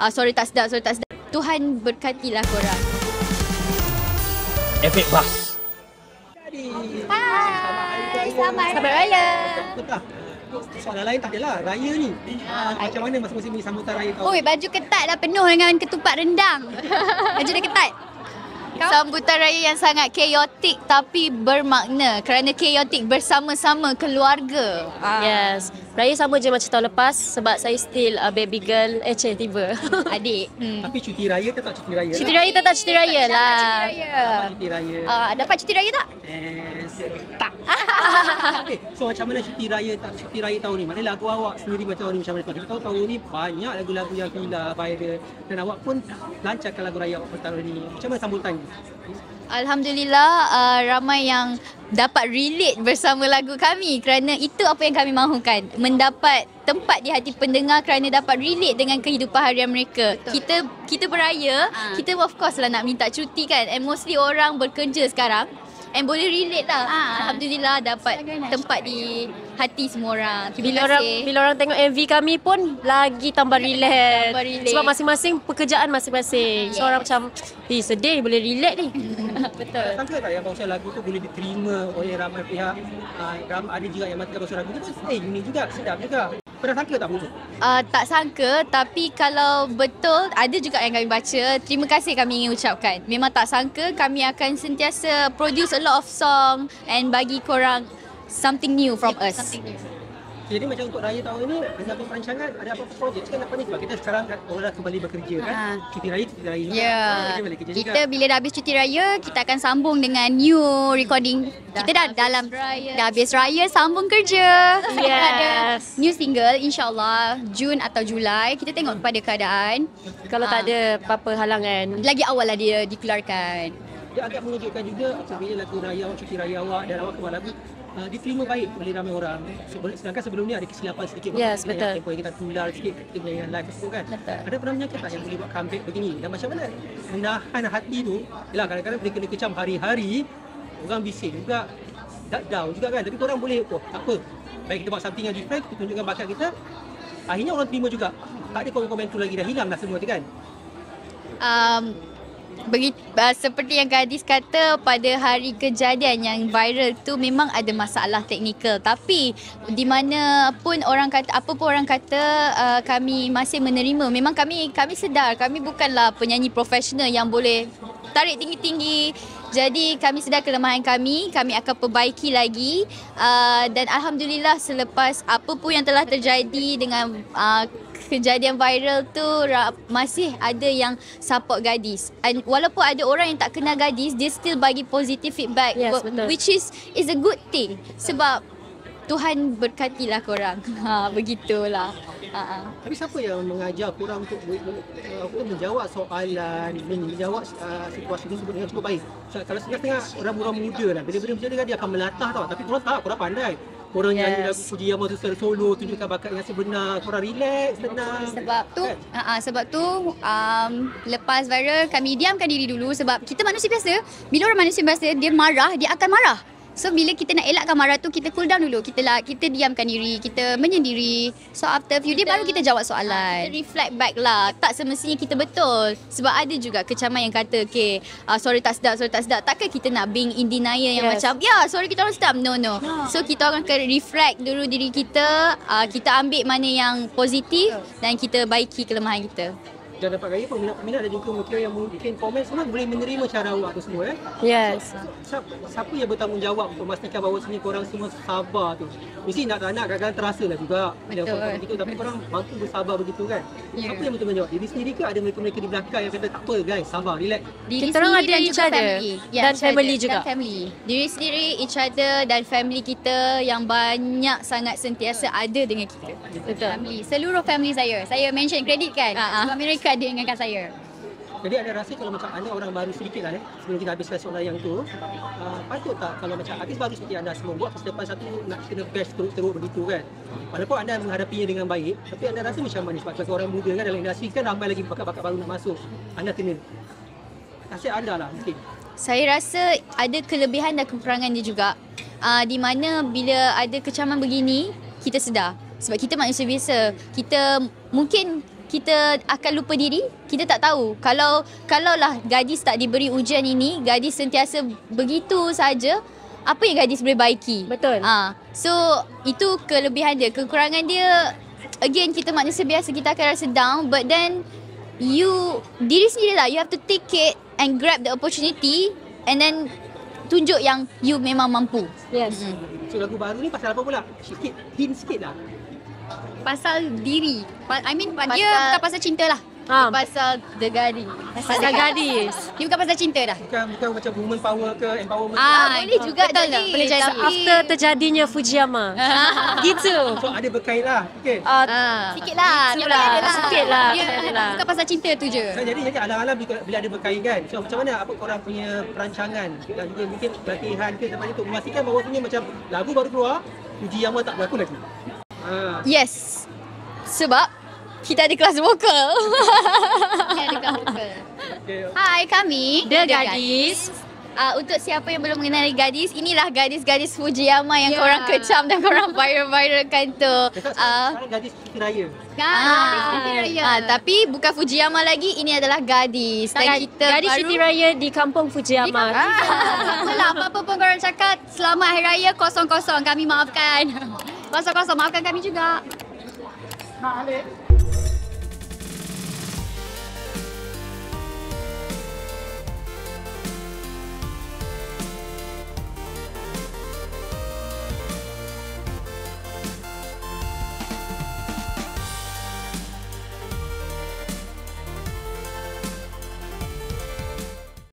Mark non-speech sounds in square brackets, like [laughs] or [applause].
Ah sorry tak sedap, sorry tak sedap. Tuhan berkatilah korang. Efek bas. Hai, selamat Selamat Raya. Betul. Soalan lain tak adalah. Raya ni. Uh, macam mana masing-masing ni sambutan raya tahun? Oi, baju ketat dah penuh dengan ketupat rendang. [laughs] baju dah ketat. Sambutan raya yang sangat chaotic tapi bermakna kerana chaotic bersama-sama keluarga. Ah. Yes. Raya sama je macam tahun lepas sebab saya still a baby girl. Eh, cik tiba. [laughs] Adik. Hmm. Tapi cuti raya tetap cuti raya cuti lah. raya tetap cuti raya lah. Cuti raya. Cuti raya. Ah, dapat cuti raya tak? Yes. Tak. [laughs] okay. So macam mana cuti raya tak cuti raya tahun ni? Mana lagu awak sendiri macam tahun ni macam mana? Kita tahu tahun ni banyak lagu-lagu yang gila viral dan awak pun lancarkan lagu raya awak tahun ni. Macam mana sambutan ni? Alhamdulillah uh, ramai yang dapat relate bersama lagu kami kerana itu apa yang kami mahukan mendapat tempat di hati pendengar kerana dapat relate dengan kehidupan harian mereka. Betul. Kita kita beraya, ha. kita of course lah nak minta cuti kan and mostly orang bekerja sekarang and boleh relate lah. Ha. Alhamdulillah dapat tempat di hati semua orang. Terima Bila kasih. orang bila orang tengok MV kami pun lagi tambah relate. Sebab masing-masing pekerjaan masing-masing. So orang macam, "Eh, sedih boleh relate ni." [laughs] Betul. Sangka tak yang bahawa lagu tu boleh diterima oleh ramai pihak? Uh, ram, ada juga yang mengatakan bahawa lagu tu pun eh unik juga, sedap juga. Pernah sangka tak begitu? Uh, tak sangka tapi kalau betul ada juga yang kami baca terima kasih kami ingin ucapkan memang tak sangka kami akan sentiasa produce a lot of song and bagi korang something new from us something new. Jadi macam untuk raya tahun ni, ada apa perancangan, ada apa projek kan apa ni sebab kita sekarang kan orang dah kembali bekerja kan. Ha. Cuti raya, cuti raya. Ya, Kita balik kerja kita juga. bila dah habis cuti raya, kita akan sambung dengan new recording. kita dah dalam raya. dah habis raya, sambung kerja. Kita ada Yes. new single insyaAllah Jun atau Julai. Kita tengok kepada keadaan. Kalau tak ada apa-apa halangan. Lagi awal lah dia dikeluarkan. Dia agak mengejutkan juga apabila lagu raya awak, cuti raya awak dan awak keluar lagu uh, diterima baik oleh ramai orang. Sedangkan sebelum ni ada kesilapan sedikit. Yes, Yang betul. Tempoh yang kita tular sikit kita menyanyikan live tersebut kan. Betul. Ada pernah menyangka tak yang boleh buat comeback begini? Dan macam mana menahan hati tu? Yalah kadang-kadang boleh kena kecam hari-hari, orang bising juga, tak down juga kan. Tapi orang boleh, oh tak apa. Baik kita buat something yang different, kita tunjukkan bakat kita. Akhirnya orang terima juga. Tak ada komen-komen tu lagi dah hilang dah semua tu kan. um, beri, uh, seperti yang gadis kata pada hari kejadian yang viral tu memang ada masalah teknikal. Tapi di mana pun orang kata apa pun orang kata uh, kami masih menerima. Memang kami kami sedar. Kami bukanlah penyanyi profesional yang boleh tarik tinggi-tinggi. Jadi kami sedar kelemahan kami. Kami akan perbaiki lagi. Uh, dan alhamdulillah selepas apa pun yang telah terjadi dengan uh, kejadian viral tu masih ada yang support gadis. And walaupun ada orang yang tak kenal gadis, dia still bagi positive feedback. Yes, betul. which is is a good thing. Sebab Tuhan berkatilah korang. [laughs] Ha begitulah. Ha. Tapi siapa yang mengajar korang untuk uh, menjawab soalan, menjawab uh, situasi tersebut dengan cukup baik? So, kalau setengah-setengah orang-orang muda lah, bila-bila macam ni kan dia akan melatah tau. Tapi korang tak, korang pandai. Korang yes. nyanyi lagu puji Yamal tu secara solo, tunjukkan bakat yang sebenar. Korang relax, tenang. Sebab tu Kan? ha, sebab tu um, lepas viral kami diamkan diri dulu sebab kita manusia biasa. Bila orang manusia biasa dia marah, dia akan marah. So bila kita nak elakkan marah tu kita cool down dulu. Kita lah kita diamkan diri, kita menyendiri. So after few day baru kita jawab soalan. Kita reflect back lah. Tak semestinya kita betul. Sebab ada juga kecaman yang kata, okay, uh, sorry tak sedap, sorry tak sedap. Takkan kita nak being in denial yang Yes. macam, ya sorry kita orang sedap. No, no. So kita orang akan reflect dulu diri kita. Uh, kita ambil mana yang positif dan kita baiki kelemahan kita. Dan dapat raya peminat-peminat dan juga mungkin yang mungkin komen semua boleh menerima cara awak tu semua eh. Yes. Siapa, siapa yang bertanggungjawab untuk memastikan bahawa sini korang semua sabar tu? Mesti nak tak nak kadang-kadang terasa lah juga. Betul. korang begitu, tapi korang mampu bersabar begitu kan? Ya. Siapa yang betul menjawab? Diri sendiri ke ada mereka-mereka di belakang yang kata tak apa guys, sabar, relax. Diri Kita orang sendiri ada dan each juga other. family. Dan each family other. juga. Dan family. Diri sendiri, each other dan family kita yang banyak sangat sentiasa ada dengan kita. Betul. Family. Seluruh family saya. Saya mention kredit kan. Ah, ah. Mereka ada ingatkan saya. Jadi ada rasa kalau macam anda orang baru sedikit lah eh, sebelum kita habiskan soalan yang tu, uh, patut tak kalau macam artis baru seperti anda semua buat selepas satu nak kena best teruk-teruk begitu kan? Walaupun anda menghadapinya dengan baik, tapi anda rasa macam mana sebab sebagai orang muda kan dalam industri kan ramai lagi bakat-bakat baru nak masuk. Anda kena Nasihat anda lah mungkin. Saya rasa ada kelebihan dan kekurangan dia juga. Uh, di mana bila ada kecaman begini, kita sedar. Sebab kita manusia biasa. Kita mungkin kita akan lupa diri? Kita tak tahu. Kalau kalau lah gadis tak diberi ujian ini, gadis sentiasa begitu saja, apa yang gadis boleh baiki? Betul. Ah, so itu kelebihan dia. Kekurangan dia again kita manusia biasa kita akan rasa down but then you diri sendiri lah you have to take it and grab the opportunity and then tunjuk yang you memang mampu. Yes. So lagu baru ni pasal apa pula? Sikit, hint sikit lah. Pasal diri. Pa- I mean Pasal- dia bukan pasal cinta lah. Ha, Pasal the gadis. pasal gadis. Dia bukan pasal cinta dah. Bukan bukan macam woman power ke empowerment. Ah, boleh juga betul jadi. Boleh jadi Tapi- after terjadinya Fujiyama. [laughs] gitu. So ada berkait lah. Okay. Uh, Ah, sikit lah. Sikit lah, lah. sikit lah, Dia lah. bukan pasal cinta tu je. So, jadi jadi alang-alang bila, bila ada berkait kan. So macam mana apa korang punya perancangan dan juga mungkin latihan ke tempat untuk memastikan bahawa punya macam lagu baru keluar, Fujiyama tak berlakon lagi. Ha. Yes. Sebab kita ada kelas vokal. Kita ada kelas vokal. Hai kami The Gadis. Uh, untuk siapa yang belum mengenali gadis, inilah gadis-gadis Fujiyama yang Ya. korang kecam dan korang [laughs] viral-viralkan tu. Uh, sekarang, gadis cuti raya. ah, ah, tapi bukan Fujiyama lagi, ini adalah gadis. Dan Gad- kita gadis baru cuti raya di kampung Fujiyama. Ah, [laughs] apalah apa-apa pun korang cakap Selamat Hari Raya kosong-kosong Kami maafkan Kosong-kosong maafkan kami juga Ha, Alek.